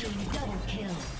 Mission double kill.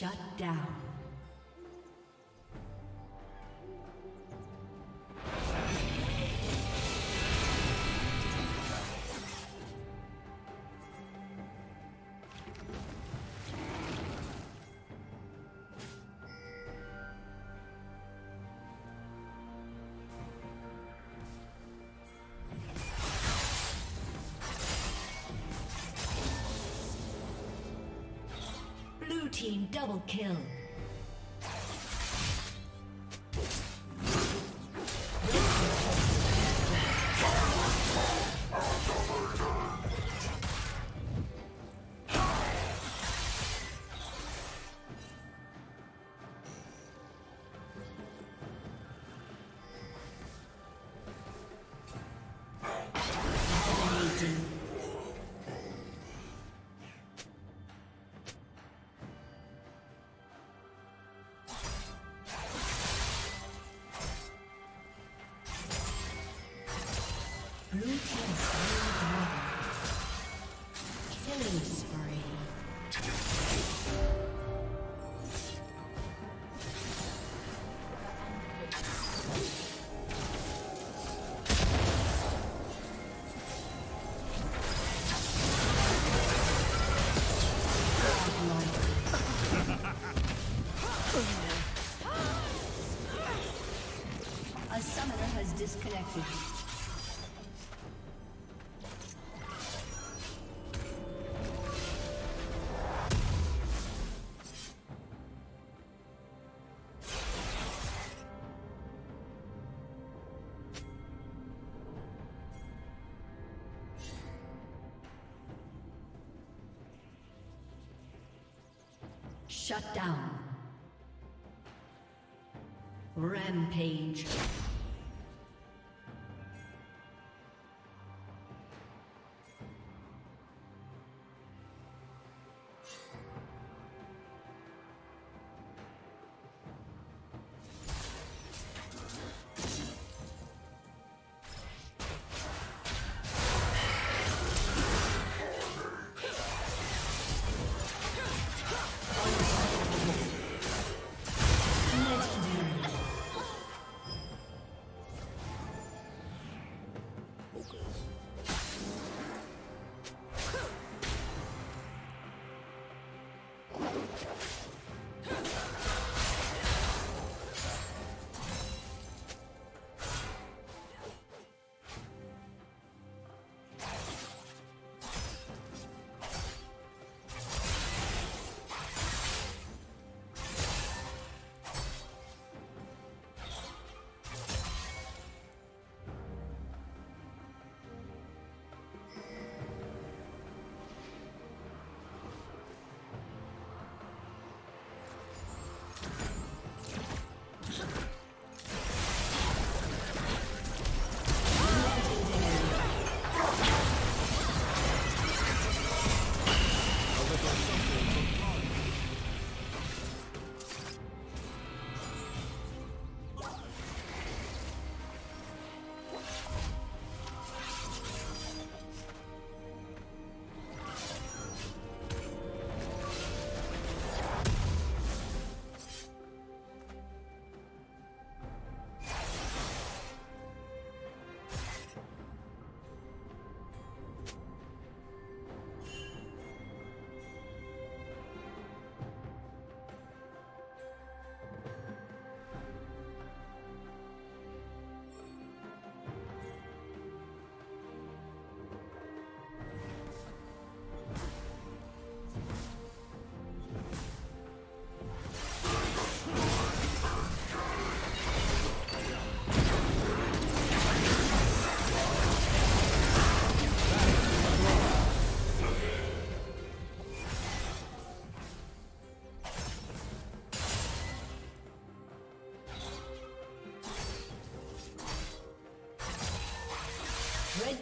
Shut down. Team double kill. Shut down. Rampage.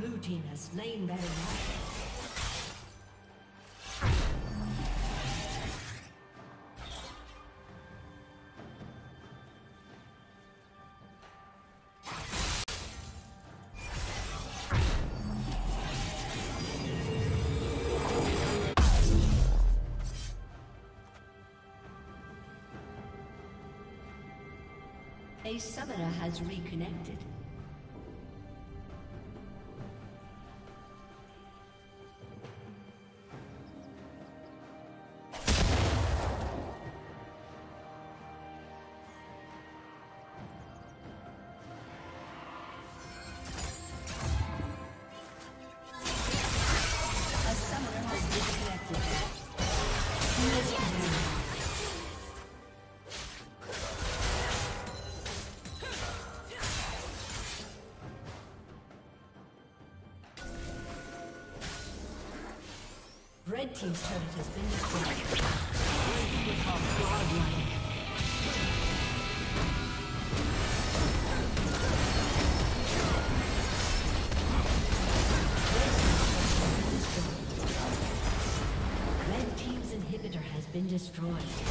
Blue team has slain Baron A summoner has reconnected. Team's turret has been destroyed. Been destroyed.